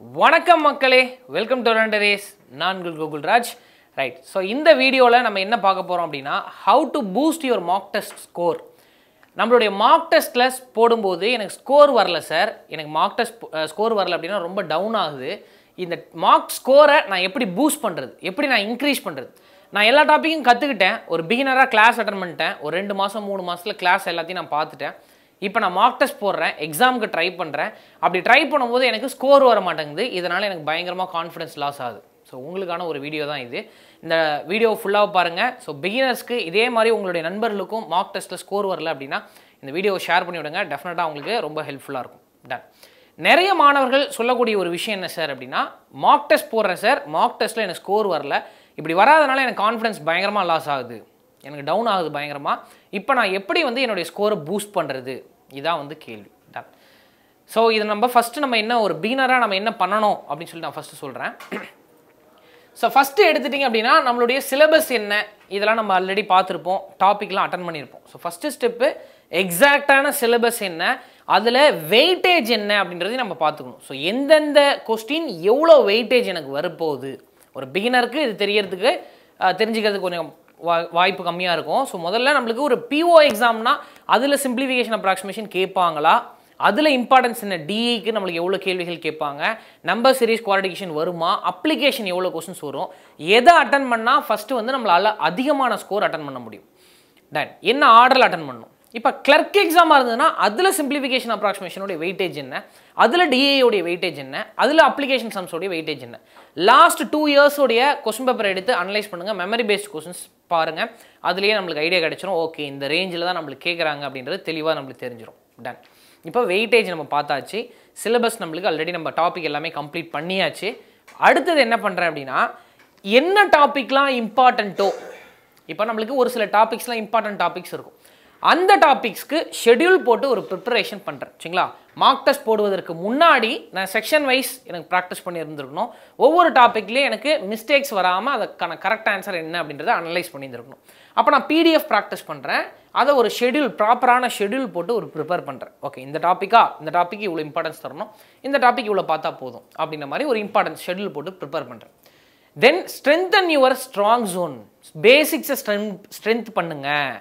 வணக்கம் மக்களே. Welcome to race நான் கோகுல் ராஜ் ரைட் ஸோ இந்த வீடியோவில் நம்ம என்ன பார்க்க போகிறோம் அப்படின்னா how to boost your mock test score நம்மளுடைய மார்க் டெஸ்ட்டில் போடும்போது எனக்கு ஸ்கோர் வரல சார் எனக்கு மார்க் டெஸ்ட் ஸ்கோர் வரல அப்படின்னா ரொம்ப டவுன் ஆகுது. இந்த மார்க் ஸ்கோரை நான் எப்படி பூஸ்ட் பண்ணுறது எப்படி நான் இன்க்ரீஸ் பண்ணுறது நான் எல்லா டாப்பிக்கும் கற்றுக்கிட்டேன் ஒரு பிகினராக கிளாஸ் அட்டன் பண்ணிட்டேன். ஒரு ரெண்டு மாதம் மூணு மாதத்தில் கிளாஸ் எல்லாத்தையும் நான் பார்த்துட்டேன். இப்போ நான் மார்க் டெஸ்ட் போடுறேன் எக்ஸாமுக்கு ட்ரை பண்ணுறேன் அப்படி ட்ரை பண்ணும்போது எனக்கு ஸ்கோர் வர மாட்டேங்குது. இதனால் எனக்கு பயங்கரமாக கான்ஃபிடன்ஸ் லாஸ் ஆகுது. ஸோ உங்களுக்கான ஒரு வீடியோ தான் இது. இந்த வீடியோ ஃபுல்லாக பாருங்கள் ஸோ பிகினர்ஸ்க்கு இதே மாதிரி உங்களுடைய நண்பர்களுக்கும் மார்க் டெஸ்ட்டில் ஸ்கோர் வரல அப்படின்னா இந்த வீடியோவை ஷேர் பண்ணி விடுங்க. டெஃபினட்டாக உங்களுக்கு ரொம்ப ஹெல்ப்ஃபுல்லாக இருக்கும். டன் நிறைய மாணவர்கள் சொல்லக்கூடிய ஒரு விஷயம் என்ன சார் அப்படின்னா மார்க் டெஸ்ட் போடுறேன் சார் மார்க் டெஸ்ட்டில் எனக்கு ஸ்கோர் வரல. இப்படி வராதனால எனக்கு கான்ஃபிடன்ஸ் பயங்கரமாக லாஸ் ஆகுது. எனக்கு டவுன் ஆகுது பயங்கரமாக இப்போ நான் எப்படி வந்து என்னுடைய ஸ்கோரை பூஸ்ட் பண்ணுறது இதான் வந்து கேள்வி. டன் ஸோ இது நம்ம ஃபஸ்ட்டு நம்ம என்ன ஒரு பிகினராக நம்ம என்ன பண்ணணும் அப்படின்னு சொல்லி நான் ஃபஸ்ட்டு சொல்கிறேன் ஸோ ஃபஸ்ட்டு எடுத்துட்டிங்க அப்படின்னா நம்மளுடைய சிலபஸ் என்ன? இதெல்லாம் நம்ம ஆல்ரெடி பார்த்துருப்போம். டாப்பிக்லாம் அட்டன் பண்ணியிருப்போம். ஸோ ஃபஸ்ட்டு ஸ்டெப்பு எக்ஸாக்டான சிலபஸ் என்ன? அதில் வெயிட்டேஜ் என்ன அப்படின்றதையும் நம்ம பார்த்துக்கணும். ஸோ எந்தெந்த கொஸ்டின் எவ்வளோ வெயிட்டேஜ் எனக்கு வரப்போகுது? ஒரு பிகினருக்கு இது தெரியறதுக்கு தெரிஞ்சுக்கிறதுக்கு கொஞ்சம் வாய்ப்பு கம்மியாக இருக்கும். ஸோ முதல்ல நம்மளுக்கு ஒரு பிஓ எக்ஸாம்னா அதில் சிம்பிளிஃபிகேஷன் அப்ராக்சிமேஷன் கேட்பாங்களா? அதில் இம்பார்ட்டன்ஸ் என்ன? டிஇக்கு நம்மளுக்கு எவ்வளோ கேள்விகள் கேட்பாங்க? நம்பர் சீரீஸ் குவாலிஃபிகேஷன் வருமா? அப்ளிகேஷன் எவ்வளோ கொஸ்டின்ஸ் வரும்? எதை அட்டன் பண்ணால் ஃபஸ்ட்டு வந்து நம்மளால் அதிகமான ஸ்கோர் அட்டன் பண்ண முடியும். தென் என்ன ஆர்டரில் அட்டன் பண்ணணும்? இப்போ கிளர்க் எக்ஸாமாக இருந்ததுன்னா அதில் சிம்பிளிஃபிகேஷன் அப்ராக்சிமேஷனுடைய வெயிட்டேஜ் என்ன? அதில் டிஏயோடைய வெயிட்டேஜ் என்ன? அதில் அப்ளிகேஷன் சம்ஸோடைய வெயிட்டேஜ் என்ன? லாஸ்ட் டூ இயர்ஸோடைய கொஸ்டின் பேப்பர் எடுத்து அனலைஸ் பண்ணுங்கள் மெமரி பேஸ்ட் கொஸ்டின்ஸ் பாருங்கள் அதுலேயே நம்மளுக்கு ஐடியா கிடைச்சிரும். ஓகே இந்த ரேஞ்சில் தான் நம்மளுக்கு கேட்குறாங்க அப்படின்றது தெளிவாக நம்மளுக்கு தெரிஞ்சிடும் டன் இப்போ வெயிட்டேஜ் நம்ம பார்த்தாச்சு. சிலபஸ் நம்மளுக்கு ஆல்ரெடி நம்ம டாபிக் எல்லாமே கம்ப்ளீட் பண்ணியாச்சு. அடுத்தது என்ன பண்ணுறேன் அப்படின்னா என்ன டாபிக்லாம் இம்பார்ட்டண்ட்டோ இப்போ நம்மளுக்கு ஒரு சில டாபிக்ஸ்லாம் இம்பார்ட்டன்ட் டாபிக்ஸ் இருக்கும். அந்த டாபிக்ஸ்க்கு ஷெட்யூல் போட்டு ஒரு ப்ரிப்பரேஷன் பண்ணுறேன் சரிங்களா? மார்க் டெஸ்ட் போடுவதற்கு முன்னாடி நான் செக்ஷன் வைஸ் எனக்கு ப்ராக்டிஸ் பண்ணி இருந்திருக்கணும் ஒவ்வொரு டாப்பிக்லேயும் எனக்கு மிஸ்டேக்ஸ் வராமல் அதுக்கான கரெக்ட் ஆன்சர் என்ன அப்படின்றத அனலைஸ் பண்ணியிருந்துருக்கணும். அப்போ நான் பிடிஎஃப் ப்ராக்டிஸ் பண்ணுறேன் அதை ஒரு ஷெட்யூல் ப்ராப்பரான ஷெட்யூல் போட்டு ஒரு ப்ரிப்பேர் பண்ணுறேன் ஓகே இந்த டாப்பிக்கா இந்த டாப்பிக்கு இவ்வளோ இம்பார்ட்டன்ஸ் தரணும். இந்த டாபிக் இவ்வளோ பார்த்தா போதும் அப்படின்ற மாதிரி ஒரு இம்பார்ட்டன்ஸ் ஷெட்யூல் போட்டு ப்ரிப்பேர் பண்ணுறேன் then strengthen your strong zone பேசிக்ஸை strength strength பண்ணுங்கள்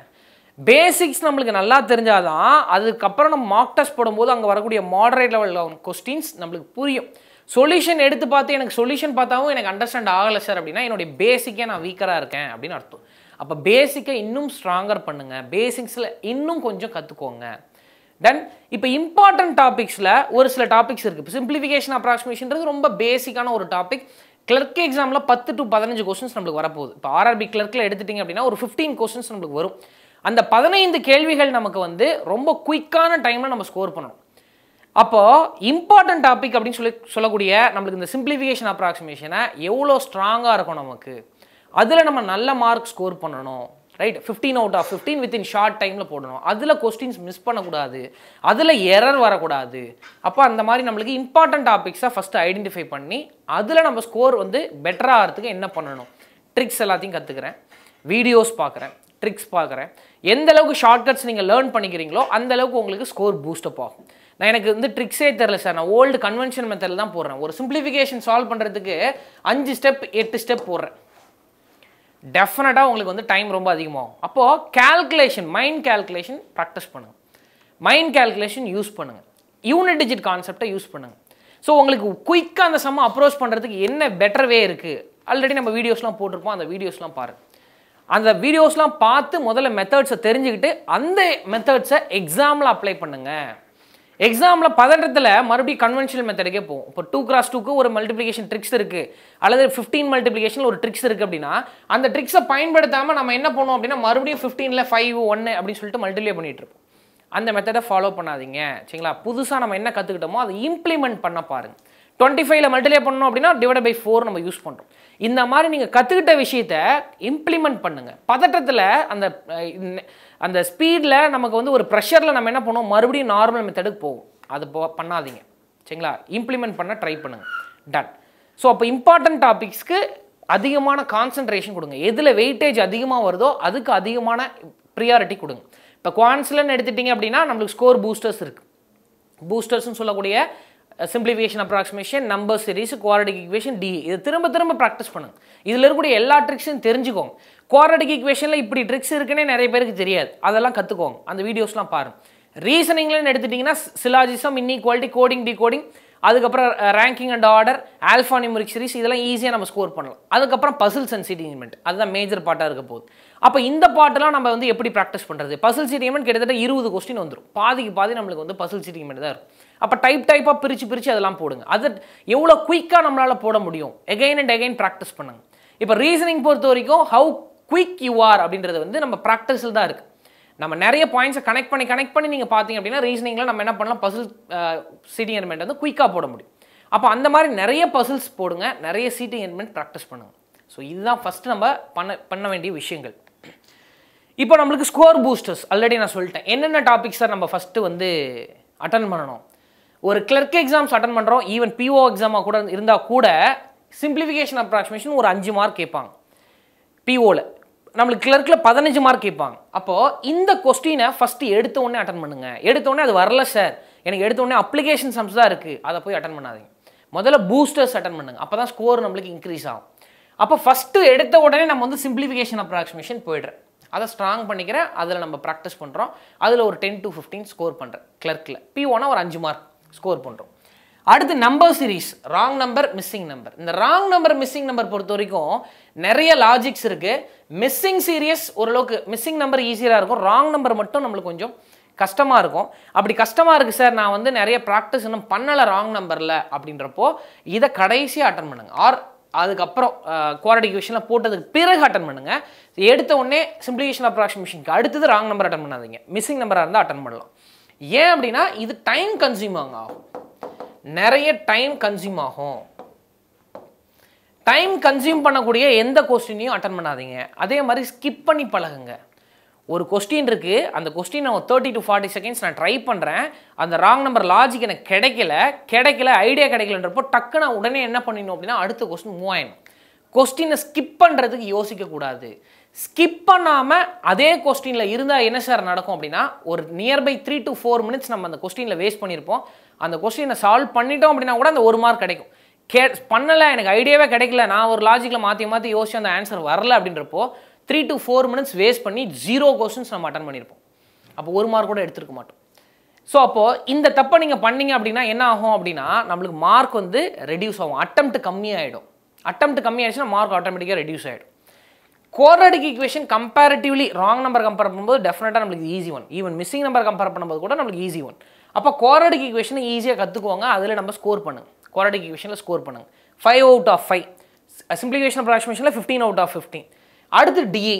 பேசிக்ஸ் நம்மளுக்கு நல்லா தெரிஞ்சாதான் அதுக்கப்புறம் நம்ம மார்க் டெஸ்ட் போடும்போது அங்கே வரக்கூடிய மாடரேட் லெவலில் கொஸ்டின்ஸ் நம்மளுக்கு புரியும். சொல்யூஷன் எடுத்து பார்த்து எனக்கு சொல்யூஷன் பார்த்தாவும் எனக்கு அண்டர்ஸ்டாண்ட் ஆகலை சார் அப்படின்னா என்னுடைய பேசிக்கே நான் வீக்கராக இருக்கேன் அப்படின்னு அர்த்தம். அப்போ பேசிக்கை இன்னும் ஸ்ட்ராங்கர் பண்ணுங்கள் பேசிக்ஸில் இன்னும் கொஞ்சம் கற்றுக்கோங்க தென் இப்போ இம்பார்ட்டன்ட் டாபிக்ஸில் ஒரு சில டாபிக்ஸ் இருக்குது சிம்பிளிஃபிகேஷன் அப்ராக்சிமேஷன்றது ரொம்ப பேசிக்கான ஒரு டாபிக் கிளர்க் எக்ஸாமில் பத்து டு பதினஞ்சு கொஸ்டின்ஸ் நம்மளுக்கு வரப்போகுது. இப்போ ஆர்ஆர்பி கிளர்க்கில் எடுத்துட்டிங்க அப்படின்னா ஒரு ஃபிஃப்டீன் கொஸ்டின்ஸ் நம்மளுக்கு வரும். அந்த பதினைந்து கேள்விகள் நமக்கு வந்து ரொம்ப குயிக்கான டைமில் நம்ம ஸ்கோர் பண்ணணும். அப்போது இம்பார்ட்டன்ட் டாபிக் அப்படின்னு சொல்லி சொல்லக்கூடிய நம்மளுக்கு இந்த சிம்பிளிஃபிகேஷன் அப்ராக்சிமேஷனை எவ்வளோ ஸ்ட்ராங்காக இருக்கும் நமக்கு? அதில் நம்ம நல்ல மார்க் ஸ்கோர் பண்ணணும் right 15 out of 15 within short டைமில் போடணும். அதில் கொஸ்டின்ஸ் மிஸ் பண்ணக்கூடாது. அதில் எரர் வரக்கூடாது. அப்போ அந்த மாதிரி நம்மளுக்கு இம்பார்ட்டன்ட் டாபிக்ஸை ஃபஸ்ட்டு ஐடென்டிஃபை பண்ணி அதில் நம்ம ஸ்கோர் வந்து பெட்டராக ஆகிறதுக்கு என்ன பண்ணணும்? ட்ரிக்ஸ் எல்லாத்தையும் கற்றுக்கிறேன் வீடியோஸ் பார்க்குறேன். ட்ரிக்ஸ் பார்க்குறேன். எந்த அளவுக்கு ஷார்ட்கட்ஸ் நீங்கள் லேர்ன் பண்ணிக்கிறீங்களோ அந்த அளவுக்கு உங்களுக்கு ஸ்கோர் பூஸ்டப் ஆகும். நான் எனக்கு வந்து ட்ரிக்ஸே தெரில சார் நான் ஓல்டு கன்வென்ஷன் மெத்தடில் தான் போடுறேன். ஒரு சிம்பிளிஃபிகேஷன் சால்வ் பண்ணுறதுக்கு அஞ்சு ஸ்டெப் எட்டு ஸ்டெப் போடுறேன். டெஃபினட்டாக உங்களுக்கு வந்து டைம் ரொம்ப அதிகமாகும். அப்போது கேல்குலேஷன் மைண்ட் கேல்குலேஷன் ப்ராக்டிஸ் பண்ணுங்கள் மைண்ட் கேல்குலேஷன் யூஸ் பண்ணுங்கள் யூனிட் டிஜிட் கான்செப்டை யூஸ் பண்ணுங்கள் ஸோ உங்களுக்கு குயிக்காக அந்த சம்மை அப்ரோச் பண்ணுறதுக்கு என்ன பெட்டர் வே இருக்குது ஆல்ரெடி நம்ம வீடியோஸ்லாம் போட்டிருப்போம். அந்த வீடியோஸ்லாம் பாருங்கள் அந்த வீடியோஸ்லாம் பார்த்து முதல்ல மெத்தட்ஸை தெரிஞ்சுக்கிட்டு அந்த மெத்தட்ஸை எக்ஸாமில் அப்ளை பண்ணுங்கள் எக்ஸாமில் பதட்டத்தில் மறுபடியும் கன்வென்ஷனல் மெத்தடுக்கே போகும் இப்போ டூ கிராஸ் டூக்கு ஒரு மல்டிப்ளிகேஷன் ட்ரிக்ஸ் இருக்குது அல்லது ஃபிஃப்டீன் மல்டிப்ளிகேஷன் ஒரு ட்ரிக்ஸ் இருக்குது அப்படின்னா அந்த ட்ரிக்ஸை பயன்படுத்தாமல் நம்ம என்ன பண்ணுவோம் அப்படின்னா மறுபடியும் ஃபிஃப்டீனில் ஃபைவ் ஒன்று அப்படின்னு சொல்லிட்டு மல்டிப்ளை பண்ணிகிட்டு இருப்போம். அந்த மெத்தடை ஃபாலோ பண்ணாதீங்க. சரிங்களா? புதுசாக நம்ம என்ன கற்றுக்கிட்டோமோ அதை இம்ப்ளிமெண்ட் பண்ண பாருங்கள் டுவெண்ட்டி ஃபைவ்ல மல்டிப்ளை பண்ணோம் அப்படின்னா டிவைட் பை ஃபோர் நம்ம யூஸ் பண்ணுறோம் இந்த மாதிரி நீங்கள் கற்றுக்கிட்ட விஷயத்த இம்ப்ளிமெண்ட் பண்ணுங்கள் பதட்டத்தில் அந்த அந்த ஸ்பீடில் நமக்கு வந்து ஒரு ப்ரெஷரில் நம்ம என்ன பண்ணுவோம்? மறுபடியும் நார்மல் மெத்தடுக்கு போகும் அது போ- பண்ணாதீங்க. சரிங்களா? இம்ப்ளிமெண்ட் பண்ண ட்ரை பண்ணுங்கள் டன் ஸோ அப்போ இம்பார்ட்டன்ட் டாபிக்ஸ்க்கு அதிகமான கான்சன்ட்ரேஷன் கொடுங்க. எதில் வெயிட்டேஜ் அதிகமாக வருதோ அதுக்கு அதிகமான ப்ரியாரிட்டி கொடுங்க. இப்போ குவான்ஸ்லன்னு எடுத்துட்டிங்க அப்படின்னா நம்மளுக்கு ஸ்கோர் பூஸ்டர்ஸ் இருக்குது பூஸ்டர்ஸ்னு சொல்லக்கூடிய simplification approximation number series quadratic equation DI இது திரும்ப திரும்ப ப்ராக்டிஸ் பண்ணுங்க. இதில் இருக்கக்கூடிய எல்லா ட்ரிக்ஸையும் தெரிஞ்சுக்கோங்க. குவாரடிக் ஈக்குவேஷனில் இப்படி ட்ரிக்ஸ் இருக்குன்னே நிறைய பேருக்கு தெரியாது. அதெல்லாம் கற்றுக்கோங்க அந்த வீடியோஸ்லாம் பாருங்க. ரீசனிங்லன்னு எடுத்துட்டிங்கன்னா சிலாஜிசம் இன்இக்வாலிட்டி கோடிங் டிகோடிங் அதுக்கப்புறம் ranking and order alphanumeric series இதெல்லாம் ஈஸியாக நம்ம ஸ்கோர் பண்ணலாம். அதுக்கப்புறம் பசில்ஸ் அண்ட் சிட்டிமெண்ட் அதுதான் மேஜர் பார்ட்டாக இருக்க போகுது. அப்போ இந்த பாட்டெல்லாம் நம்ம வந்து எப்படி ப்ராக்டிஸ் பண்ணுறது பசில் சிட்டிமெண்ட் கிட்டத்தட்ட இருபது கொஸ்டின் வந்துடும் பாதிக்கு பாதி நம்மளுக்கு வந்து பசில் சிட்டிமெண்ட் தான் இருக்கும். அப்போ டைப் டைப்பாக பிரித்து பிரித்து அதெல்லாம் போடுங்க. அது எவ்வளோ குயிக்காக நம்மளால் போட முடியும்? எகைன் அண்ட் எகைன் ப்ராக்டிஸ் பண்ணுங்க. இப்போ ரீசனிங் பொறுத்த வரைக்கும் ஹவு குயிக் யூ ஆர் அப்படின்றது வந்து நம்ம ப்ராக்டிஸில் தான் இருக்குது நம்ம நிறைய பாயிண்ட்ஸை கனெக்ட் பண்ணி கனெக்ட் பண்ணி நீங்கள் பார்த்தீங்க அப்படின்னா ரீசனிங்கில் நம்ம என்ன பண்ணலாம்? பசில் சீட்டிங் எலிமெண்ட் வந்து குயிக்காக போட முடியும். அப்போ அந்த மாதிரி நிறைய பசில்ஸ் போடுங்க. நிறைய சீட்டிங் எலிமெண்ட் ப்ராக்டிஸ் பண்ணுங்க. ஸோ இதுதான் ஃபஸ்ட்டு நம்ம பண்ண பண்ண வேண்டிய விஷயங்கள். இப்போ நம்மளுக்கு ஸ்கோர் பூஸ்டர்ஸ் ஆல்ரெடி நான் சொல்லிட்டேன். என்னென்ன டாபிக்ஸை நம்ம ஃபஸ்ட்டு வந்து அட்டன் பண்ணணும்? ஒரு கிளர்க் எக்ஸாம்ஸ் அட்டன் பண்ணுறோம் ஈவன் பிஓ எக்ஸாமாக கூட இருந்தால் கூட சிம்பிளிஃபிகேஷன் அப்ராக்சிமேஷன் ஒரு அஞ்சு மார்க் கேட்பாங்க. பிஓவில் நம்மளுக்கு கிளர்க்கில் பதினஞ்சு மார்க் கேட்பாங்க. அப்போது இந்த கொஸ்டினை ஃபஸ்ட்டு எடுத்த உடனே அட்டன் பண்ணுங்கள் எடுத்தோடனே அது வரல சார் எனக்கு எடுத்த உடனே அப்ளிகேஷன் சம்ஸ் தான் இருக்குது அதை போய் அட்டன் பண்ணாதீங்க. முதல்ல பூஸ்டர்ஸ் அட்டன் பண்ணுங்க. அப்போ தான் ஸ்கோர் நம்மளுக்கு இன்க்ரீஸ் ஆகும். அப்போ ஃபஸ்ட்டு எடுத்த உடனே நம்ம வந்து சிம்பிளிஃபிகேஷன் அப்ராக்சிமேஷன் போயிடுறேன் அதை ஸ்ட்ராங் பண்ணிக்கிறேன். அதில் நம்ம ப்ராக்டிஸ் பண்ணுறோம் அதில் ஒரு டென் டு ஃபிஃப்டீன் ஸ்கோர் பண்ணுறேன் கிளர்க்கில் பி ஒன்னா ஒரு அஞ்சு மார்க் ஸ்கோர் பண்ணுறோம் அடுத்து number series wrong number missing number இந்த ராங் நம்பர் மிஸ்ஸிங் நம்பர் பொறுத்த வரைக்கும் நிறைய லாஜிக்ஸ் இருக்குது மிஸ்ஸிங் சீரியஸ் ஓரளவுக்கு மிஸ்ஸிங் நம்பர் ஈஸியாக இருக்கும். ராங் நம்பர் மட்டும் நம்மளுக்கு கொஞ்சம் கஷ்டமாக இருக்கும். அப்படி கஷ்டமாக இருக்குது சார் நான் வந்து நிறைய ப்ராக்டிஸ் இன்னும் பண்ணலை ராங் நம்பரில் அப்படின்றப்போ இதை கடைசியாக அட்டன் பண்ணுங்கள் ஆர் அதுக்கப்புறம் குவாலிட்டிகேஷனில் போட்டதுக்கு பிறகு அட்டன் பண்ணுங்க. எடுத்த உடனே சிம்பிளிகேஷன் அப்ராக்சிமேஷனுக்கு அடுத்தது ராங் நம்பர் அட்டன் பண்ணாதீங்க. மிஸ்ஸிங் நம்பராக இருந்தால் அட்டன் பண்ணலாம். ஏன் அப்படின்னா இது டைம் கன்சியூம் ஆகும். நிறைய டைம் கன்சியூம் ஆகும். டைம் கன்சியூம் பண்ணக்கூடிய எந்த கொஸ்டினையும் அட்டன் பண்ணாதீங்க. அதே மாதிரி ஸ்கிப் பண்ணி பழகுங்க. ஒரு கொஸ்டின் இருக்குது அந்த கொஸ்டின் நான் தேர்ட்டி டு ஃபார்ட்டி செகண்ட்ஸ் நான் ட்ரை பண்ணுறேன் அந்த ராங் நம்பர் லாஜிக் எனக்கு கிடைக்கல. கிடைக்கல ஐடியா கிடைக்கலன்றப்போ டக்கு நான் உடனே என்ன பண்ணிடணும் அப்படின்னா அடுத்த கொஸ்டின் மூவ் ஆயிடும் கொஸ்டினை ஸ்கிப் பண்ணுறதுக்கு யோசிக்கக்கூடாது. ஸ்கிப் பண்ணாமல் அதே கொஸ்டினில் இருந்தால் என்ன சார் நடக்கும் அப்படின்னா ஒரு nearby three to four minutes நம்ம அந்த கொஸ்டினில் வேஸ்ட் பண்ணியிருப்போம் அந்த கொஸ்டினை சால்வ் பண்ணிட்டோம் அப்படின்னா கூட அந்த ஒரு மார்க் கிடைக்கும். கே பண்ணலை எனக்கு ஐடியாவே கிடைக்கல நான் ஒரு லாஜிக்கில் மாற்றி மாற்றி யோசிச்சு அந்த ஆன்சர் வரல அப்படின்றப்போ three to four minutes waste பண்ணி ஜீரோ கொஸ்டின்ஸ் நம்ம அட்டன் பண்ணியிருப்போம் அப்போ ஒரு மார்க் கூட எடுத்துருக்க மாட்டோம். ஸோ அப்போது இந்த தப்பை நீங்கள் பண்ணீங்க அப்படின்னா என்ன ஆகும் அப்படின்னா நம்மளுக்கு மார்க் வந்து ரெடியூஸ் ஆகும். அட்டம்ப்ட் கம்மியாயிடும். அட்டம்ப்ட் கம்மியாயிடுச்சுன்னா மார்க் ஆட்டோமேட்டிக்காக ரெடியூஸ் ஆகிடும் quadratic equation comparatively wrong number compare பண்ணும்போது டெஃபினட்டாக நம்மளுக்கு easy one even missing number compare பண்ணும்போது கூட நம்மளுக்கு ஈஸி ஒன் அப்போ குவாட்ரடிக் ஈக்குவேஷனை ஈஸியாக கற்றுக்குவாங்க அதில் நம்ம ஸ்கோர் பண்ணுங்க. குவாட்ரடிக் ஈக்குவேஷனில் ஸ்கோர் பண்ணுங்க. Five out of five simplification அப்ராக்சிமேஷனில் fifteen out of fifteen அடுத்து டிஏ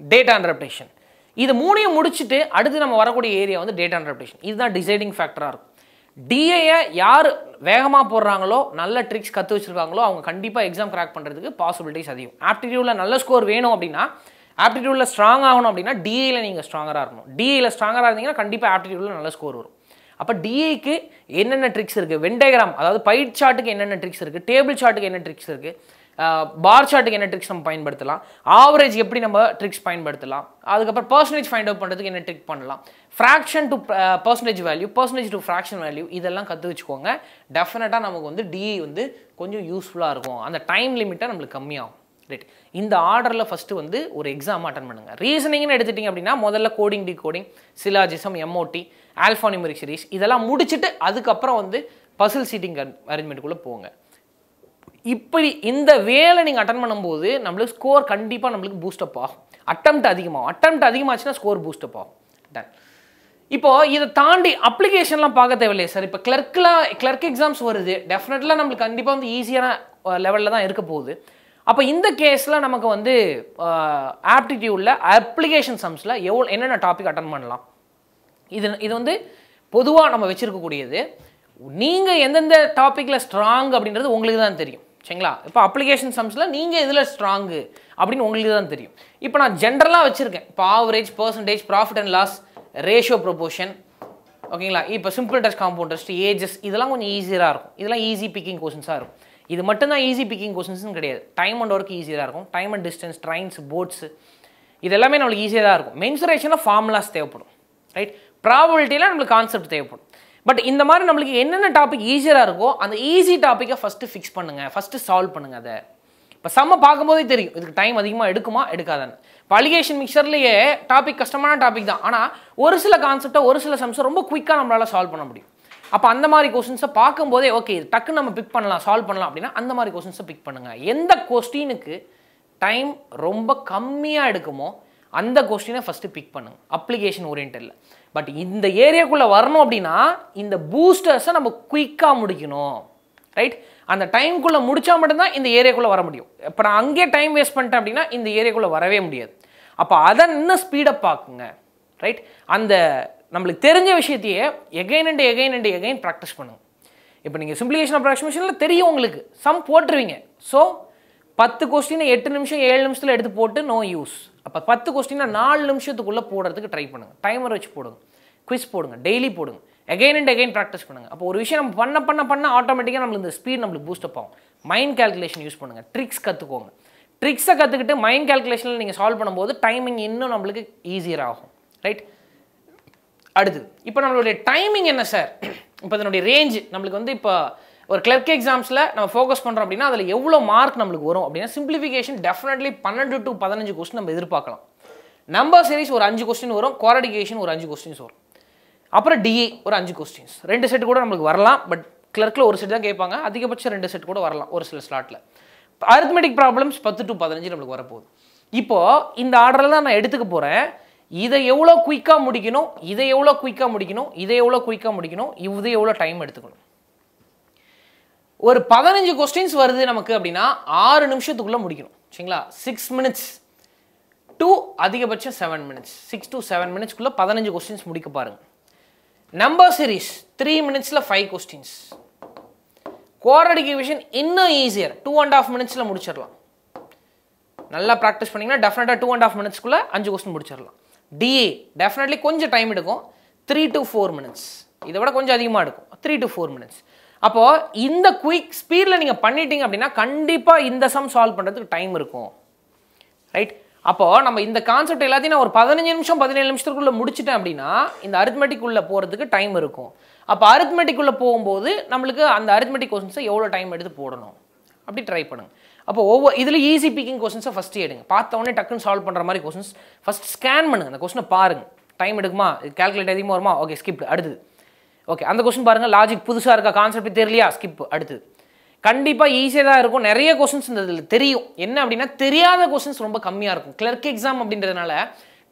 டேட்டா இன்டர்பிரேஷன் இது மூணையும் முடிச்சுட்டு அடுத்து நம்ம வரக்கூடிய ஏரியா வந்து டேட்டா இன்டர்பிரேஷன் இதுதான் டிசைடிங் ஃபேக்டராக இருக்கும். டிஏயை யார் வேகமாக போடுறாங்களோ நல்ல ட்ரிக்ஸ் கற்று வச்சிருக்காங்களோ அவங்க கண்டிப்பாக எக்ஸாம் கிராக் பண்ணுறதுக்கு பாசிபிலிட்டிஸ் அதிகம். ஆப்டிடியூடில் நல்ல ஸ்கோர் வேணும் அப்படின்னா ஆப்டிடியூடில் ஸ்ட்ராங் ஆகணும் அப்படின்னா டிஏயில் நீங்கள் ஸ்ட்ராங்கராக இருக்கணும். டிஏயில் ஸ்ட்ராங்கராக இருந்தீங்கன்னா கண்டிப்பாக ஆப்டிடியூடில் நல்ல ஸ்கோர் வரும். அப்போ டிஏக்கு என்னென்ன ட்ரிக்ஸ் இருக்குது வெண்டேகிராம் அதாவது பைட் சார்ட்டுக்கு என்னென்ன ட்ரிக்ஸ் இருக்குது டேபிள் சார்ட்டுக்கு என்ன ட்ரிக்ஸ் இருக்குது பார் சார்ட்டுக்கு என்ன ட்ரிக்ஸ் நம்ம பயன்படுத்தலாம்? ஆவரேஜ் எப்படி நம்ம ட்ரிக்ஸ் பயன்படுத்தலாம்? அதுக்கப்புறம் பர்சன்டேஜ் ஃபைண்ட் அவுட் பண்ணுறதுக்கு என்ன ட்ரிக் பண்ணலாம்? Fraction to percentage value percentage to fraction value இதெல்லாம் கற்று வச்சுக்கோங்க. டெஃபினட்டாக நமக்கு வந்து டிஇ வந்து கொஞ்சம் யூஸ்ஃபுல்லாக இருக்கும். அந்த டைம் லிமிட்டை நம்மளுக்கு கம்மியாகும். ரைட் இந்த ஆர்டரில் ஃபஸ்ட்டு வந்து ஒரு எக்ஸாம் அட்டன் பண்ணுங்கள் ரீசனிங்னு எடுத்துட்டிங்க அப்படின்னா முதல்ல coding decoding syllogism MOD alphanumeric series இதெல்லாம் முடிச்சுட்டு அதுக்கப்புறம் வந்து பசில் சீட்டிங் அரேஞ்ச்மெண்ட்டுக்குள்ளே போங்க. இப்படி இந்த வேலை நீங்கள் அட்டன் பண்ணும்போது நம்மளுக்கு ஸ்கோர் கண்டிப்பாக நம்மளுக்கு பூஸ்டப் ஆகும். அட்டம்ப்ட் அதிகமாகும். அட்டம்ப்ட் அதிகமாச்சுன்னா ஸ்கோர் பூஸ்டப் ஆகும். டன் இப்போ இதை தாண்டி அப்ளிகேஷன்லாம் பார்க்க தேவையில்லையே சார் இப்போ கிளர்க்லாம் கிளர்க் எக்ஸாம்ஸ் வருது. டெஃபினெட்லாம் நம்மளுக்கு கண்டிப்பாக வந்து ஈஸியான லெவலில் தான் இருக்க போகுது. அப்போ இந்த கேஸில் நமக்கு வந்து ஆப்டிடியூடில் அப்ளிகேஷன் சம்ஸில் எவ்வளோ என்னென்ன டாபிக் அட்டன் பண்ணலாம். இது இது வந்து பொதுவாக நம்ம வச்சுருக்கக்கூடியது. நீங்கள் எந்தெந்த டாப்பிக்கில் ஸ்ட்ராங் அப்படின்றது உங்களுக்கு தான் தெரியும். சரிங்களா? இப்போ அப்ளிகேஷன் சம்ஸில் நீங்கள் இதில் ஸ்ட்ராங்கு அப்படின்னு உங்களுக்கு தான் தெரியும். இப்போ நான் ஜென்ரலாக வச்சுருக்கேன். இப்போ average percentage profit and loss ratio proportion ஓகேங்களா? இப்போ simple test compound test ages இதெல்லாம் கொஞ்சம் ஈஸியாக இருக்கும். இதெல்லாம் ஈஸி பிக்கிங் கொஷின்ஸாக இருக்கும். இது மட்டும்தான் ஈஸி பிக்கிங் கொஷின்ஸ்னு கிடையாது. டைம் அண்ட் ஒர்க் ஈஸியாக இருக்கும். Time and distance trains boats இது எல்லாமே நம்மளுக்கு ஈஸியாக தான் இருக்கும். மென்சுரேஷனில் ஃபார்முலாஸ் தேவைப்படும். ரைட் ப்ராபபிலிட்டியில் நம்மளுக்கு கான்செப்ட் தேவைப்படும். பட் இந்த மாதிரி நம்மளுக்கு என்னென்ன டாபிக் ஈஸியராக இருக்கோ அந்த ஈஸி டாப்பிக்கை ஃபஸ்ட்டு ஃபிக்ஸ் பண்ணுங்கள் ஃபஸ்ட்டு சால்வ் பண்ணுங்கள் அதை. இப்போ செம்ம பார்க்கும்போதே தெரியும். இதுக்கு டைம் அதிகமாக எடுக்குமா எடுக்காதான்னு. இப்போ அலிகேஷன் மிக்சர்லேயே டாபிக் கஷ்டமான டாபிக் தான். ஆனால் ஒரு சில கான்செப்டை ஒரு சில சம்ஸை ரொம்ப குயிக்காக நம்மளால் சால்வ் பண்ண முடியும். அப்போ அந்த மாதிரி கொஸ்டின்ஸை பார்க்கும்போதே ஓகே இது டக்குன்னு நம்ம பிக் பண்ணலாம் சால்வ் பண்ணலாம் அப்படின்னா அந்த மாதிரி கொஸ்டின்ஸை பிக் பண்ணுங்கள் எந்த கொஸ்டினுக்கு டைம் ரொம்ப கம்மியாக எடுக்குமோ அந்த கொஸ்டினை ஃபஸ்ட்டு பிக் பண்ணுங்கள் அப்ளிகேஷன் ஓரியன்டில் பட் இந்த ஏரியாக்குள்ளே வரணும் அப்படின்னா இந்த பூஸ்டர்ஸை நம்ம குயிக்காக முடிக்கணும். ரைட் அந்த டைம்குள்ளே முடித்தா மட்டும்தான் இந்த ஏரியாக்குள்ளே வர முடியும். இப்போ நான் அங்கேயே டைம் வேஸ்ட் பண்ணிட்டேன் அப்படின்னா இந்த ஏரியாக்குள்ளே வரவே முடியாது. அப்போ அதை இன்னும் ஸ்பீடப் பார்க்குங்க ரைட் அந்த நம்மளுக்கு தெரிஞ்ச விஷயத்தையே again and again and again practice பண்ணுங்க இப்போ நீங்கள் சிம்பிளிகேஷன் அப்ராக்சிமேஷனில் தெரியும் உங்களுக்கு. சம் போட்டுருவீங்க. ஸோ பத்து கொஸ்டினை எட்டு நிமிஷம் ஏழு நிமிஷத்தில் எடுத்து போட்டு நோ யூஸ் அப்போ பத்து கொஸ்டினை நாலு நிமிஷத்துக்குள்ளே போடுறதுக்கு ட்ரை பண்ணுங்கள் டைமர் வச்சு போடுங்க. குவிஸ் போடுங்க. டெய்லி போடுங்க. எகைன் அண்ட் எகைன் ப்ராக்டிஸ் பண்ணுங்கள் அப்போ ஒரு விஷயம் நம்ம பண்ண பண்ண பண்ண ஆட்டோமேட்டிக்காக நம்மளுக்கு இந்த ஸ்பீட் நம்மளுக்கு பூஸ்டப் ஆகும். மைண்ட் கால்குலேஷன் யூஸ் பண்ணுங்கள் ட்ரிக்ஸ் கற்றுக்கோங்க ட்ரிக்ஸை கற்றுக்கிட்டு மைண்ட் கேல்குலேஷனில் நீங்கள் சால்வ் பண்ணும்போது டைமிங் இன்னும் நம்மளுக்கு ஈஸியர் ஆகும். ரைட் அடுத்து இப்போ நம்மளுடைய டைமிங் என்ன சார் இப்போ இதனுடைய ரேஞ்சு நம்மளுக்கு வந்து இப்போ ஒரு கிளர்க் எக்ஸாம்ஸில் நம்ம ஃபோக்கஸ் பண்ணுறோம் அப்படின்னா அதில் எவ்வளோ மார்க் நம்மளுக்கு வரும் அப்படின்னா சிம்பிளிஃபிகேஷன் டெஃபினெட்லி பன்னெண்டு டு பதினஞ்சு கொஸ்டின் நம்ம எதிர்பார்க்கலாம். நம்பர் சீரிஸ் ஒரு அஞ்சு கொஸ்டின் வரும் குவாரடிகேஷன் ஒரு அஞ்சு கொஸ்டின்ஸ் வரும். அப்புறம் டிஏ ஒரு அஞ்சு கொஸ்டின்ஸ் ரெண்டு செட் கூட நம்மளுக்கு வரலாம் பட் கிளர்க்கில் ஒரு செட் தான் கேட்பாங்க அதிகபட்சம் ரெண்டு செட் கூட வரலாம் ஒரு சில ஸ்லாட்டில் அரித்மெட்டிக் ப்ராப்ளம்ஸ் பத்து டு பதினஞ்சு நம்மளுக்கு வரப்போகுது. இப்போது இந்த ஆர்டரில் தான் நான் எடுத்துக்க போகிறேன் இதை எவ்வளோ குயிக்காக முடிக்கணும் இதை எவ்வளோ குயிக்காக முடிக்கணும் இதை எவ்வளோ குயிக்காக முடிக்கணும் இது எவ்வளோ டைம் எடுத்துக்கணும். ஒரு பதினஞ்சு கொஸ்டின்ஸ் வருது நமக்கு அப்படின்னா ஆறு நிமிஷத்துக்குள்ளே முடிக்கணும். சரிங்களா? சிக்ஸ் மினிட்ஸ் டூ அதிகபட்சம் seven minutes six to seven மினிட்ஸ்க்குள்ளே பதினஞ்சு கொஸ்டின்ஸ் முடிக்க பாருங்க. நம்பர் சீரிஸ் த்ரீ மினிட்ஸில் ஃபைவ் கொஸ்டின்ஸ் குவாரடிக் டிவிஷன் இன்னும் ஈஸியர் டூ அண்ட் ஆஃப் மினிட்ஸில் முடிச்சிடலாம். நல்லா ப்ராக்டிஸ் பண்ணிங்கன்னா டெஃபினட்டாக டூ அண்ட் ஆஃப் மினிட்ஸ்க்குள்ளே அஞ்சு கொஸ்டின் முடிச்சிடலாம். டிஏ டெஃபினெட்லி கொஞ்சம் டைம் எடுக்கும். த்ரீ டு ஃபோர் மினிட்ஸ் இதை விட கொஞ்சம் அதிகமாக எடுக்கும். த்ரீ டு ஃபோர் மினிட்ஸ் அப்போது இந்த குயிக் ஸ்பீடில் நீங்கள் பண்ணிட்டீங்க அப்படின்னா கண்டிப்பாக இந்த சம் சால்வ் பண்ணுறதுக்கு டைம் இருக்கும். ரைட் அப்போது நம்ம இந்த கான்செப்ட் எல்லாத்தையும் நான் ஒரு பதினஞ்சு நிமிஷம் பதினேழு நிமிஷத்துக்குள்ளே முடிச்சிட்டேன் அப்படின்னா இந்த அரித்மெட்டிக் உள்ளே போகிறதுக்கு டைம் இருக்கும். அப்போ அரித்மெட்டிக் உள்ளே போகும்போது நம்மளுக்கு அந்த அரித்மெட்டிக் கொஸ்டின்ஸை எவ்வளோ டைம் எடுத்து போடணும்? அப்படி ட்ரை பண்ணுங்க. அப்போ ஒவ்வொரு இதில் ஈஸி பிக்கிங் கொஸ்டின்ஸை ஃபஸ்ட்டு எடுங்க. பார்த்தோன்னே டக்குன்னு சால்வ் பண்ணுற மாதிரி கொஸ்டின்ஸ் ஃபஸ்ட் ஸ்கேன் பண்ணுங்கள் அந்த கொஸ்டினை பாருங்கள் டைம் எடுக்குமா? கேல்குலேட் அதிகமாக வருமா? ஓகே ஸ்கிப் அடுத்தது. ஓகே அந்த கொஸ்டின் பாருங்க. லாஜிக் புதுசாக இருக்கா? கான்செப்ட் தெரியலையா? ஸ்கிப் அடுத்து கண்டிப்பாக ஈஸியாக தான் இருக்கும். நிறைய கொஸ்டின்ஸ் இந்த இதில் தெரியும். என்ன அப்படின்னா தெரியாத கொஸ்டின்ஸ் ரொம்ப கம்மியாக இருக்கும். கிளர்க் எக்ஸாம் அப்படின்றதுனால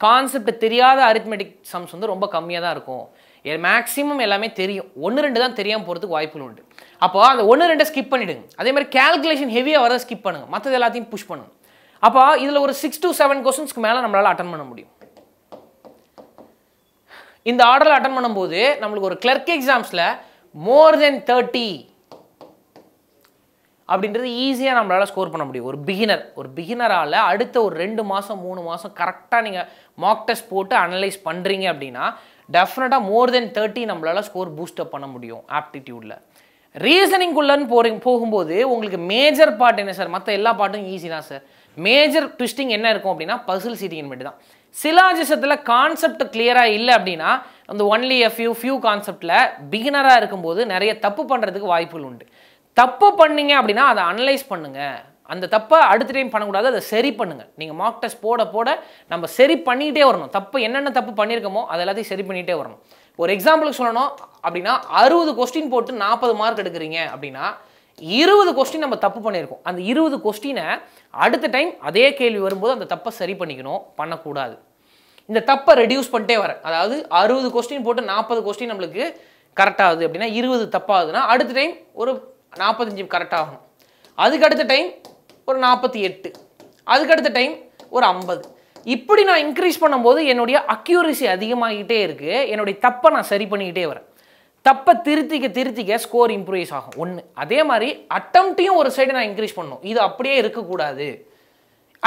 கான்செப்ட் தெரியாத அரித்மெட்டிக் சம்ஸ் வந்து ரொம்ப கம்மியாக தான் இருக்கும். மேக்ஸிமம் எல்லாமே தெரியும். ஒன்று ரெண்டு தான் தெரியாமல் போகிறதுக்கு வாய்ப்புகள் உண்டு. அப்போ அந்த ஒன்று ரெண்டை ஸ்கிப் பண்ணிவிடுங்க அதே மாதிரி கேல்குலேஷன் ஹெவியாக வர ஸ்கிப் பண்ணுங்க. மற்றது எல்லாத்தையும் புஷ் பண்ணுங்க. அப்போ இதில் ஒரு சிக்ஸ் டு செவன் கொஸ்டின்ஸ்க்கு மேலே நம்மளால் அட்டன் பண்ண முடியும். இந்த ஆர்டரில் அட்டன் பண்ணும்போது நம்மளுக்கு ஒரு கிளர்க் எக்ஸாம்ஸில் மோர் தென் தேர்ட்டி அப்படின்றது ஈஸியாக நம்மளால் ஸ்கோர் பண்ண முடியும். ஒரு பிகினர் ஒரு பிகினரால் அடுத்த ஒரு ரெண்டு மாதம் மூணு மாதம் கரெக்டாக நீங்கள் மாக் டெஸ்ட் போட்டு அனலைஸ் பண்ணுறீங்க அப்படின்னா டெஃபினட்டாக மோர் தென் தேர்ட்டி நம்மளால் ஸ்கோர் பூஸ்டப் பண்ண முடியும் ஆப்டிடியூடில் ரீசனிங்குள்ளன்னு போகிறீங்க போகும்போது உங்களுக்கு மேஜர் பார்ட் என்ன சார் மற்ற எல்லா பாட்டும் ஈஸி தான் சார் மேஜர் ட்விஸ்டிங் என்ன இருக்கும் அப்படின்னா பசில் சீட்டிங் மட்டும் தான் சிலாஜிசத்தில் கான்செப்ட் கிளியராக இல்லை அப்படின்னா அந்த ஒன்லி எ ஃபியூ ஃபியூ கான்செப்டில் பிகினராக இருக்கும்போது நிறைய தப்பு பண்ணுறதுக்கு வாய்ப்புகள் உண்டு. தப்பு பண்ணீங்க அப்படின்னா அதை அனலைஸ் பண்ணுங்கள் அந்த தப்பை அடுத்த டைம் பண்ணக்கூடாது அதை சரி பண்ணுங்கள் நீங்கள் மார்க் டெஸ்ட் போட போட நம்ம சரி பண்ணிகிட்டே வரணும். தப்பு என்னென்ன தப்பு பண்ணியிருக்கோமோ அது எல்லாத்தையும் சரி பண்ணிகிட்டே வரணும். ஒரு எக்ஸாம்பிளுக்கு சொல்லணும் அப்படின்னா அறுபது கொஸ்டின் போட்டு நாற்பது மார்க் எடுக்கிறீங்க அப்படின்னா இருபது கொஸ்டின் நம்ம தப்பு பண்ணியிருக்கோம். அந்த இருபது கொஸ்டினை அடுத்த டைம் அதே கேள்வி வரும்போது அந்த தப்பை சரி பண்ணிக்கணும் பண்ணக்கூடாது. இந்த தப்பை ரெடியூஸ் பண்ணிட்டே வரேன். அதாவது அறுபது கொஸ்டின் போட்டு நாற்பது கொஸ்டின் நம்மளுக்கு கரெக்டாகுது அப்படின்னா இருபது தப்பாகுதுன்னா அடுத்த டைம் ஒரு நாற்பத்தஞ்சு கரெக்டாகணும் அதுக்கு அடுத்த டைம் ஒரு நாற்பத்தி எட்டு. அதுக்கு அடுத்த டைம் ஒரு ஐம்பது. இப்படி நான் இன்க்ரீஸ் பண்ணும்போது என்னுடைய அக்யூரசி அதிகமாகிட்டே இருக்குது என்னுடைய தப்பை நான் சரி பண்ணிக்கிட்டே வரேன். தப்பை திருத்திக்க திருத்திக்க ஸ்கோர் இம்ப்ரூவைஸ் ஆகும். ஒன்று அதே மாதிரி அட்டம்ப்டையும் ஒரு சைடு நான் இன்க்ரீஸ் பண்ணணும். இது அப்படியே இருக்கக்கூடாது.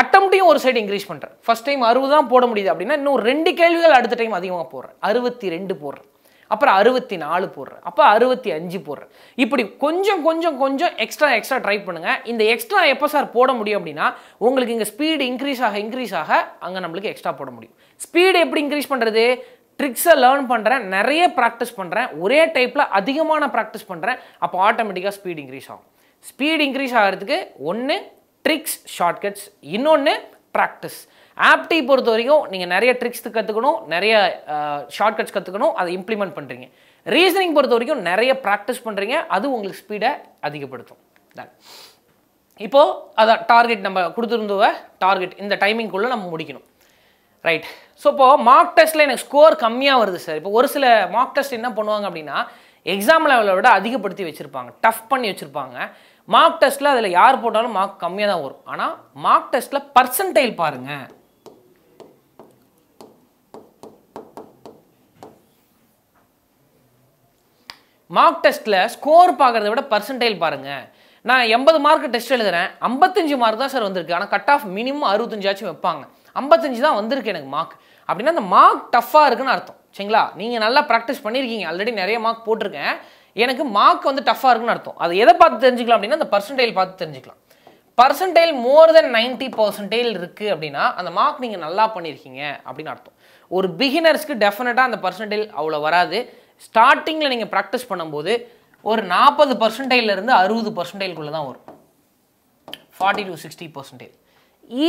அட்டம்ப்டையும் ஒரு சைடு இன்க்ரீஸ் பண்ணுறேன் ஃபர்ஸ்ட் டைம் அறுபது தான் போட முடியுது அப்படின்னா இன்னும் ரெண்டு கேள்விகள் அடுத்த டைம் அதிகமாக போடுறேன். அறுபத்தி ரெண்டு போடுறேன். அப்புறம் அறுபத்தி நாலு போடுறேன். அப்போ அறுபத்தி அஞ்சு போடுறேன். இப்படி கொஞ்சம் கொஞ்சம் கொஞ்சம் எக்ஸ்ட்ரா எக்ஸ்ட்ரா ட்ரை பண்ணுங்கள் இந்த எக்ஸ்ட்ரா எப்போ சார் போட முடியும் அப்படின்னா உங்களுக்கு இங்கே ஸ்பீடு இன்க்ரீஸ் ஆக இன்க்ரீஸ் ஆக அங்கே நம்மளுக்கு எக்ஸ்ட்ரா போட முடியும். ஸ்பீடு எப்படி இன்க்ரீஸ் பண்ணுறது ட்ரிக்ஸை லேர்ன் பண்ணுறேன் நிறைய ப்ராக்டிஸ் பண்ணுறேன் ஒரே டைப்பில் அதிகமான ப்ராக்டிஸ் பண்ணுறேன் அப்போ ஆட்டோமேட்டிக்காக ஸ்பீட் இன்க்ரீஸ் ஆகும். ஸ்பீட் இன்க்ரீஸ் ஆகிறதுக்கு ஒன்று ட்ரிக்ஸ் ஷார்ட்கட்ஸ் இன்னொன்று ப்ராக்டிஸ் ஆப்டி பொறுத்த வரைக்கும் நீங்கள் நிறைய ட்ரிக்ஸ் கற்றுக்கணும் நிறைய ஷார்ட்கட்ஸ் கற்றுக்கணும் அதை இம்ப்ளிமெண்ட் பண்ணுறீங்க ரீசனிங் பொறுத்த வரைக்கும் நிறைய ப்ராக்டிஸ் பண்ணுறீங்க அது உங்களுக்கு ஸ்பீடை அதிகப்படுத்தும். Done. இப்போது அதான் டார்கெட் நம்ம கொடுத்துருந்தவ டார்கெட் இந்த டைமிங்குள்ளே நம்ம முடிக்கணும். ரைட் ஸோ இப்போ மார்க் டெஸ்ட்டில் எனக்கு ஸ்கோர் கம்மியாக வருது சார் இப்போ ஒரு சில மார்க் டெஸ்ட் என்ன பண்ணுவாங்க அப்படின்னா எக்ஸாம் லெவலை விட அதிகப்படுத்தி வச்சுருப்பாங்க. டஃப் பண்ணி வச்சுருப்பாங்க. மார்க் டெஸ்ட்டில் அதில் யார் போட்டாலும் மார்க் கம்மியாக தான் வரும். ஆனால் மார்க் டெஸ்ட்டில் பர்சன்டைல் பாருங்கள் மார்க் டெஸ்ட்டில் ஸ்கோர் பார்க்குறத விட பர்சன்டைல் பாருங்கள் நான் எண்பது மார்க் டெஸ்ட் எழுதுறேன். ஐம்பத்தஞ்சு மார்க் தான் சார் வந்திருக்கு. ஆனால் கட் ஆஃப் மினிமம் அறுபத்தஞ்சாச்சும் வைப்பாங்க. ஐம்பத்தஞ்சு தான் வந்திருக்கு எனக்கு மார்க் அப்படின்னா அந்த மார்க் டஃப்பாக இருக்குன்னு அர்த்தம். சரிங்களா? நீங்கள் நல்லா ப்ராக்டிஸ் பண்ணியிருக்கீங்க ஆல்ரெடி நிறைய மார்க் போட்டிருக்கேன். எனக்கு மார்க் வந்து டஃப்பாக இருக்குன்னு அர்த்தம். அது எதை பார்த்து தெரிஞ்சுக்கலாம் அப்படின்னா அந்த பர்சன்டைல் பார்த்து தெரிஞ்சுக்கலாம். Percentile more than ninety percentile இருக்குது அப்படின்னா அந்த மார்க் நீங்கள் நல்லா பண்ணியிருக்கீங்க அப்படின்னு அர்த்தம். ஒரு பிகினர்ஸ்க்கு டெஃபினட்டாக அந்த பர்சன்டைல் அவ்வளோ வராது. ஸ்டார்டிங்கில் நீங்கள் ப்ராக்டிஸ் பண்ணும்போது ஒரு நாற்பது பர்சன்டைலேருந்து அறுபது பர்சன்டைல்குள்ளே தான் வரும். Forty to sixty percentage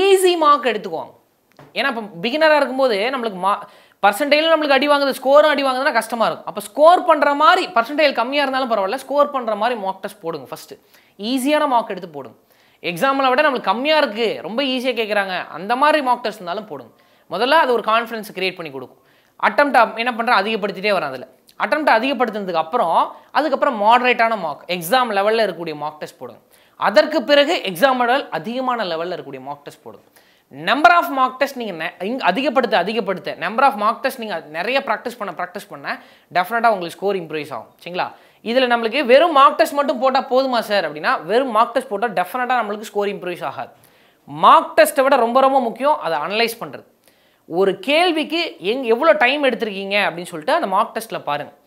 easy mark எடுத்துக்குவாங்க. ஏன்னா இப்போ பிகினராக இருக்கும்போது நம்மளுக்கு மா பர்சன்டேஜில் நம்மளுக்கு அடி வாங்குது ஸ்கோரும் அடி வாங்குதுன்னா கஷ்டமாக இருக்கும். அப்போ ஸ்கோர் பண்ணுற மாதிரி பர்சன்டேஜ் கம்மியாக இருந்தாலும் பரவாயில்ல ஸ்கோர் பண்ணுற மாதிரி மார்க் டெஸ்ட் போடுங்க ஃபஸ்ட்டு ஈஸியான மார்க் எடுத்து போடுங்க. எக்ஸாமில் விட நம்மளுக்கு கம்மியாக இருக்குது ரொம்ப ஈஸியாக கேட்குறாங்க அந்த மாதிரி மார்க் டெஸ்ட் இருந்தாலும் போடுங்க. முதல்ல அது ஒரு கான்ஃபிடன்ஸ் கிரியேட் பண்ணி கொடுக்கும். அட்டம் என்ன பண்ணுறேன் அதிகப்படுத்திட்டே வரேன் அதில். அட்டம் அதிகப்படுத்தினதுக்கு அப்புறம் அதுக்கப்புறம் மாடரேட்டான மார்க் எக்ஸாம் லெவலில் இருக்கக்கூடிய மார்க் டெஸ்ட் போடுங்க. அதற்கு பிறகு எக்ஸாம் லெவல் அதிகமான லெவலில் இருக்கக்கூடிய மார்க் டெஸ்ட் போடுங்க. நம்பர் ஆஃப் மார்க் டெஸ்ட் நீங்கள் இங்கே அதிகப்படுத்த அதிகப்படுத்த. நம்பர் ஆஃப் மார்க் டெஸ்ட் நீங்கள் நிறைய ப்ராக்டிஸ் பண்ண ப்ராக்டிஸ் பண்ண டெஃபினட்டாக உங்களுக்கு ஸ்கோர் இம்ப்ரூவ்ஸ் ஆகும். சரிங்களா? இதில் நம்மளுக்கு வெறும் மார்க் டெஸ்ட் மட்டும் போட்டால் போதுமா சார் அப்படின்னா வெறும் மார்க் டெஸ்ட் போட்டால் டெஃபினட்டாக நம்மளுக்கு ஸ்கோர் இம்ப்ரூவ்ஸ் ஆகாது. மார்க் டெஸ்ட்டை விட ரொம்ப ரொம்ப முக்கியம் அதை அனலைஸ் பண்ணுறது ஒரு கேள்விக்கு எங் எவ்வளோ டைம் எடுத்திருக்கீங்க அப்படின்னு சொல்லிட்டு அந்த மார்க் டெஸ்ட்டில் பாருங்கள்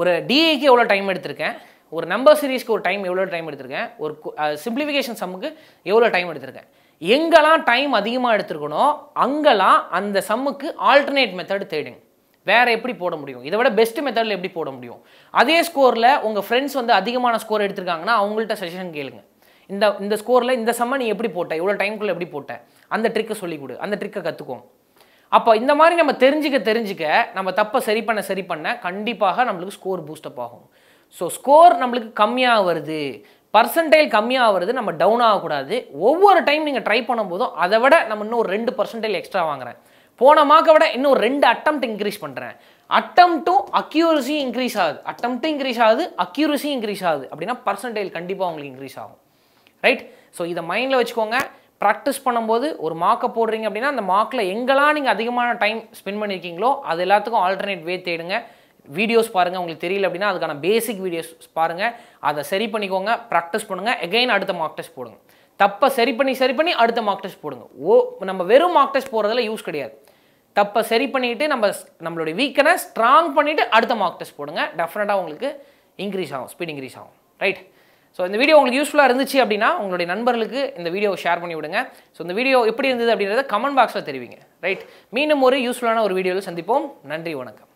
ஒரு டிஏக்கு எவ்வளோ டைம் எடுத்திருக்கேன்? ஒரு நம்பர் சீரிஸ்க்கு ஒரு டைம் எவ்வளோ டைம் எடுத்திருக்கேன்? ஒரு சிம்பிளிஃபிகேஷன் சம்முக்கு எவ்வளோ டைம் எடுத்திருக்கேன்? எங்கெல்லாம் டைம் அதிகமாக எடுத்துருக்கணும் அங்கெல்லாம் அந்த சம்முக்கு ஆல்டர்னேட் மெத்தட் தேடுங்க. வேறு எப்படி போட முடியும்? இதை விட பெஸ்ட் மெத்தடில் எப்படி போட முடியும்? அதே ஸ்கோரில் உங்கள் ஃப்ரெண்ட்ஸ் வந்து அதிகமான ஸ்கோர் எடுத்திருக்காங்கன்னா அவங்கள்ட்ட சஜஷன் கேளுங்க. இந்த இந்த ஸ்கோரில் இந்த சம்மை நீ எப்படி போட்ட? இவ்வளோ டைம்குள்ளே எப்படி போட்ட? அந்த ட்ரிக்கை சொல்லிக் கொடு. அந்த ட்ரிக்கை கற்றுக்கோங்க அப்போ இந்த மாதிரி நம்ம தெரிஞ்சுக்க தெரிஞ்சுக்க நம்ம தப்பை சரி பண்ண சரி பண்ண கண்டிப்பாக நம்மளுக்கு ஸ்கோர் பூஸ்டப் ஆகும். ஸோ ஸ்கோர் நம்மளுக்கு கம்மியாக வருது. பர்சன்டைல் கம்மியாக வருது நம்ம டவுன் ஆகக்கூடாது. ஒவ்வொரு டைம் நீங்கள் ட்ரை பண்ணும்போதும் அதை விட நம்ம இன்னும் ஒரு ரெண்டு பர்சன்டைல் எக்ஸ்ட்ரா வாங்குறேன். போன மார்க்கை விட இன்னும் ரெண்டு அட்டம்ப்ட் இன்க்ரீஸ் பண்ணுறேன் அட்டம் டூ அக்யூரசி இன்க்ரீஸ் ஆகுது. அட்டம்ப்ட்டும் இன்க்ரீஸ் ஆகுது அக்யூரசி இன்க்ரீஸ் ஆகுது. அப்படின்னா பர்சன்டைல் கண்டிப்பாக உங்களுக்கு இன்க்ரீஸ் ஆகும். ரைட் ஸோ இதை மைண்டில் வச்சுக்கோங்க. ப்ராக்டிஸ் பண்ணும்போது ஒரு மார்க்கை போடுறீங்க அப்படின்னா அந்த மார்க்கில் எங்கெல்லாம் நீங்கள் அதிகமான டைம் ஸ்பெண்ட் பண்ணியிருக்கீங்களோ அது எல்லாத்துக்கும் ஆல்டர்னேட் வே தேடுங்க. வீடியோஸ் பாருங்கள் உங்களுக்கு தெரியல அப்படின்னா அதுக்கான பேசிக் வீடியோஸ் பாருங்கள் அதை சரி பண்ணிக்கோங்க ப்ராக்டிஸ் பண்ணுங்கள் எகைன் அடுத்த மார்க் டெஸ்ட் போடுங்க. தப்பை சரி பண்ணி சரி பண்ணி அடுத்த மார்க் டெஸ்ட் போடுங்க. ஓ நம்ம வெறும் மார்க் டெஸ்ட் போகிறதுல யூஸ் கிடையாது. தப்பை சரி பண்ணிட்டு நம்ம நம்மளுடைய வீக்கனை ஸ்ட்ராங் பண்ணிவிட்டு அடுத்த மார்க் டெஸ்ட் போடுங்க. டெஃபினட்டாக உங்களுக்கு இன்க்ரீஸ் ஆகும் ஸ்பீட் இன்க்ரீஸ் ஆகும். ரைட் ஸோ இந்த வீடியோ உங்களுக்கு யூஸ்ஃபுல்லாக இருந்துச்சு அப்படின்னா உங்களுடைய நண்பர்களுக்கு இந்த வீடியோவை ஷேர் பண்ணி விடுங்க. ஸோ இந்த வீடியோ எப்படி இருந்தது அப்படின்றத கமெண்ட் பாக்ஸில் தெரிவிங்க. ரைட் மீண்டும் ஒரு யூஸ்ஃபுல்லான ஒரு வீடியோவில் சந்திப்போம். நன்றி வணக்கம்.